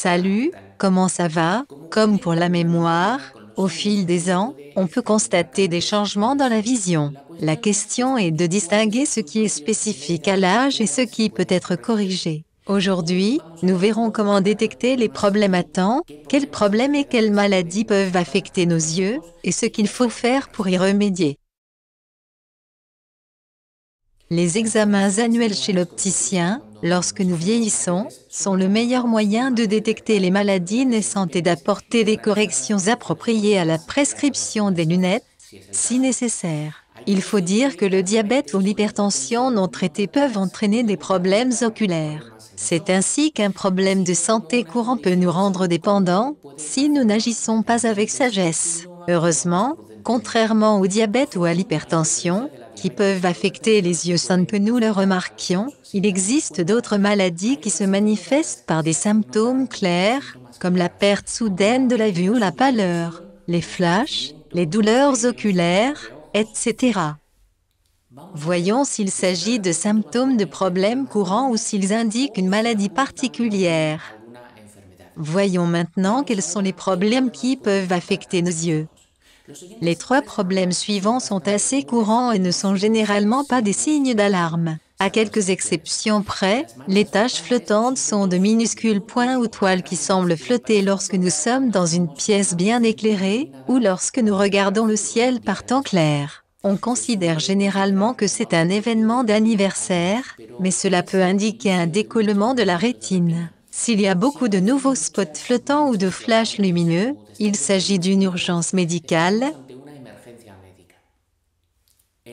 Salut, comment ça va? Comme pour la mémoire, au fil des ans, on peut constater des changements dans la vision. La question est de distinguer ce qui est spécifique à l'âge et ce qui peut être corrigé. Aujourd'hui, nous verrons comment détecter les problèmes à temps, quels problèmes et quelles maladies peuvent affecter nos yeux, et ce qu'il faut faire pour y remédier. Les examens annuels chez l'opticien, lorsque nous vieillissons, sont le meilleur moyen de détecter les maladies naissantes et d'apporter des corrections appropriées à la prescription des lunettes, si nécessaire. Il faut dire que le diabète ou l'hypertension non traités peuvent entraîner des problèmes oculaires. C'est ainsi qu'un problème de santé courant peut nous rendre dépendants si nous n'agissons pas avec sagesse. Heureusement, contrairement au diabète ou à l'hypertension, qui peuvent affecter les yeux sans que nous le remarquions, il existe d'autres maladies qui se manifestent par des symptômes clairs, comme la perte soudaine de la vue ou la pâleur, les flashs, les douleurs oculaires, etc. Voyons s'il s'agit de symptômes de problèmes courants ou s'ils indiquent une maladie particulière. Voyons maintenant quels sont les problèmes qui peuvent affecter nos yeux. Les trois problèmes suivants sont assez courants et ne sont généralement pas des signes d'alarme. À quelques exceptions près, les taches flottantes sont de minuscules points ou toiles qui semblent flotter lorsque nous sommes dans une pièce bien éclairée ou lorsque nous regardons le ciel par temps clair. On considère généralement que c'est un événement d'anniversaire, mais cela peut indiquer un décollement de la rétine. S'il y a beaucoup de nouveaux spots flottants ou de flashs lumineux, il s'agit d'une urgence médicale.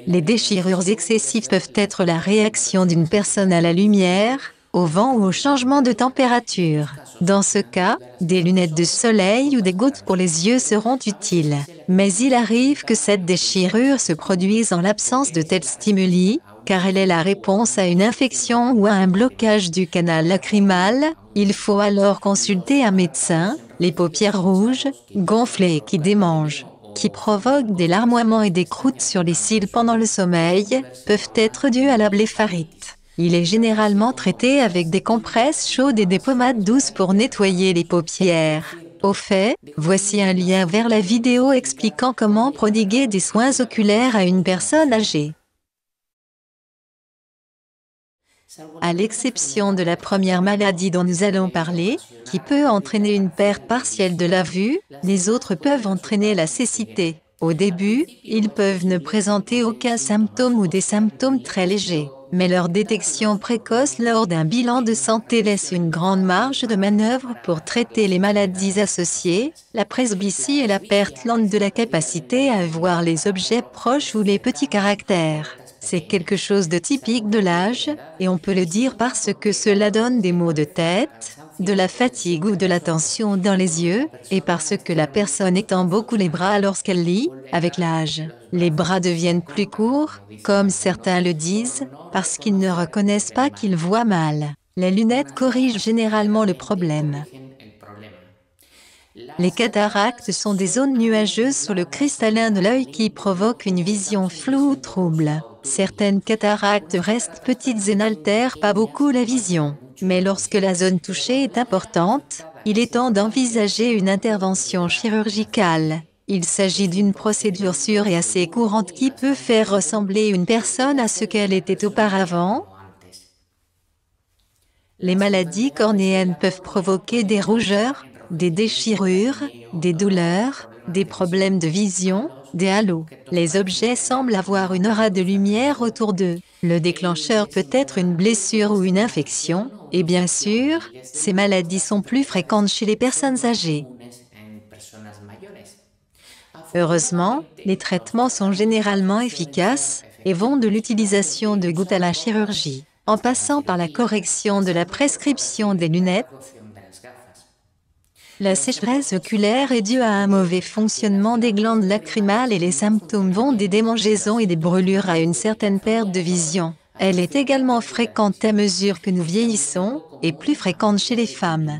Les déchirures excessives peuvent être la réaction d'une personne à la lumière, au vent ou au changement de température. Dans ce cas, des lunettes de soleil ou des gouttes pour les yeux seront utiles. Mais il arrive que cette déchirure se produise en l'absence de tels stimuli, car elle est la réponse à une infection ou à un blocage du canal lacrymal, il faut alors consulter un médecin, les paupières rouges, gonflées qui démangent, qui provoquent des larmoiements et des croûtes sur les cils pendant le sommeil, peuvent être dues à la blépharite. Il est généralement traité avec des compresses chaudes et des pommades douces pour nettoyer les paupières. Au fait, voici un lien vers la vidéo expliquant comment prodiguer des soins oculaires à une personne âgée. À l'exception de la première maladie dont nous allons parler, qui peut entraîner une perte partielle de la vue, les autres peuvent entraîner la cécité. Au début, ils peuvent ne présenter aucun symptôme ou des symptômes très légers, mais leur détection précoce lors d'un bilan de santé laisse une grande marge de manœuvre pour traiter les maladies associées, la presbytie et la perte lente de la capacité à voir les objets proches ou les petits caractères. C'est quelque chose de typique de l'âge, et on peut le dire parce que cela donne des maux de tête, de la fatigue ou de la tension dans les yeux, et parce que la personne étend beaucoup les bras lorsqu'elle lit, avec l'âge. Les bras deviennent plus courts, comme certains le disent, parce qu'ils ne reconnaissent pas qu'ils voient mal. Les lunettes corrigent généralement le problème. Les cataractes sont des zones nuageuses sur le cristallin de l'œil qui provoquent une vision floue ou trouble. Certaines cataractes restent petites et n'altèrent pas beaucoup la vision. Mais lorsque la zone touchée est importante, il est temps d'envisager une intervention chirurgicale. Il s'agit d'une procédure sûre et assez courante qui peut faire ressembler une personne à ce qu'elle était auparavant. Les maladies cornéennes peuvent provoquer des rougeurs, des déchirures, des douleurs, des problèmes de vision, des halos. Les objets semblent avoir une aura de lumière autour d'eux. Le déclencheur peut être une blessure ou une infection, et bien sûr, ces maladies sont plus fréquentes chez les personnes âgées. Heureusement, les traitements sont généralement efficaces et vont de l'utilisation de gouttes à la chirurgie, en passant par la correction de la prescription des lunettes, la sécheresse oculaire est due à un mauvais fonctionnement des glandes lacrymales et les symptômes vont des démangeaisons et des brûlures à une certaine perte de vision. Elle est également fréquente à mesure que nous vieillissons et plus fréquente chez les femmes.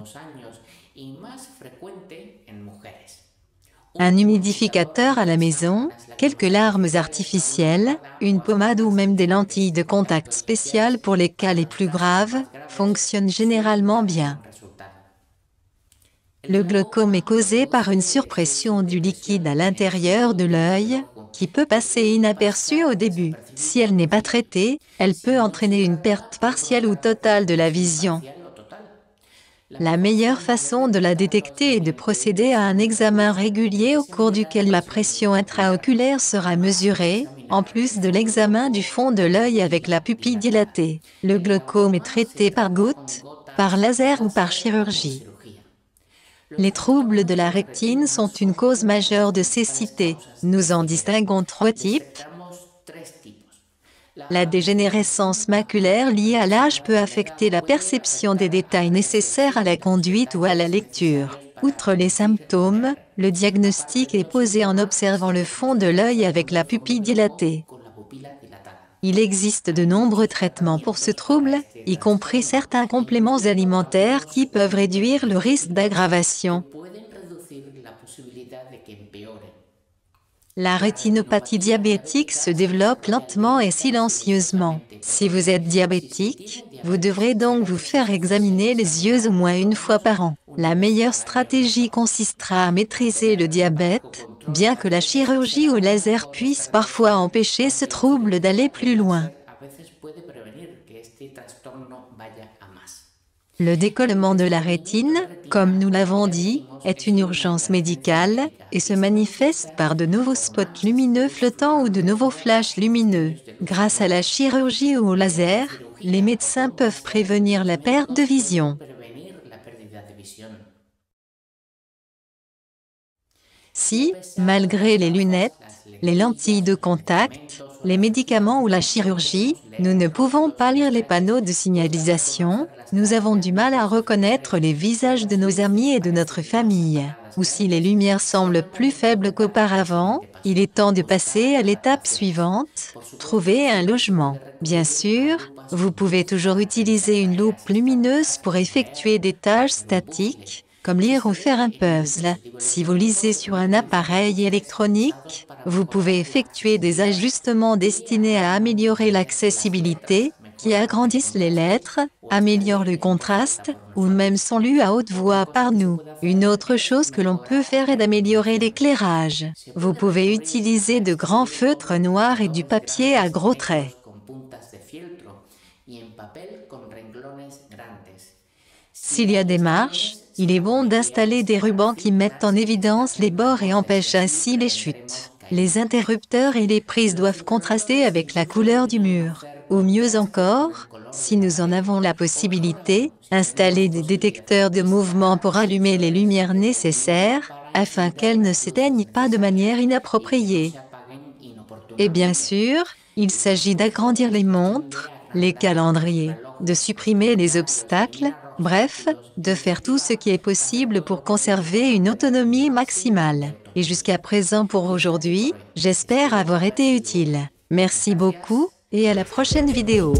Un humidificateur à la maison, quelques larmes artificielles, une pommade ou même des lentilles de contact spéciales pour les cas les plus graves, fonctionnent généralement bien. Le glaucome est causé par une surpression du liquide à l'intérieur de l'œil, qui peut passer inaperçue au début. Si elle n'est pas traitée, elle peut entraîner une perte partielle ou totale de la vision. La meilleure façon de la détecter est de procéder à un examen régulier au cours duquel la pression intraoculaire sera mesurée, en plus de l'examen du fond de l'œil avec la pupille dilatée. Le glaucome est traité par goutte, par laser ou par chirurgie. Les troubles de la rétine sont une cause majeure de cécité. Nous en distinguons trois types. La dégénérescence maculaire liée à l'âge peut affecter la perception des détails nécessaires à la conduite ou à la lecture. Outre les symptômes, le diagnostic est posé en observant le fond de l'œil avec la pupille dilatée. Il existe de nombreux traitements pour ce trouble, y compris certains compléments alimentaires qui peuvent réduire le risque d'aggravation. La rétinopathie diabétique se développe lentement et silencieusement. Si vous êtes diabétique, vous devrez donc vous faire examiner les yeux au moins une fois par an. La meilleure stratégie consistera à maîtriser le diabète, bien que la chirurgie au laser puisse parfois empêcher ce trouble d'aller plus loin. Le décollement de la rétine, comme nous l'avons dit, est une urgence médicale et se manifeste par de nouveaux spots lumineux flottants ou de nouveaux flashs lumineux. Grâce à la chirurgie ou au laser, les médecins peuvent prévenir la perte de vision. Si, malgré les lunettes, les lentilles de contact, les médicaments ou la chirurgie, nous ne pouvons pas lire les panneaux de signalisation, nous avons du mal à reconnaître les visages de nos amis et de notre famille. Ou si les lumières semblent plus faibles qu'auparavant, il est temps de passer à l'étape suivante, trouver un logement. Bien sûr, vous pouvez toujours utiliser une loupe lumineuse pour effectuer des tâches statiques, comme lire ou faire un puzzle. Si vous lisez sur un appareil électronique, vous pouvez effectuer des ajustements destinés à améliorer l'accessibilité, qui agrandissent les lettres, améliorent le contraste, ou même sont lus à haute voix par nous. Une autre chose que l'on peut faire est d'améliorer l'éclairage. Vous pouvez utiliser de grands feutres noirs et du papier à gros traits. S'il y a des marches, il est bon d'installer des rubans qui mettent en évidence les bords et empêchent ainsi les chutes. Les interrupteurs et les prises doivent contraster avec la couleur du mur. Ou mieux encore, si nous en avons la possibilité, installer des détecteurs de mouvement pour allumer les lumières nécessaires, afin qu'elles ne s'éteignent pas de manière inappropriée. Et bien sûr, il s'agit d'agrandir les montres, les calendriers, de supprimer les obstacles, Bref, de faire tout ce qui est possible pour conserver une autonomie maximale. Et jusqu'à présent pour aujourd'hui, j'espère avoir été utile. Merci beaucoup et à la prochaine vidéo.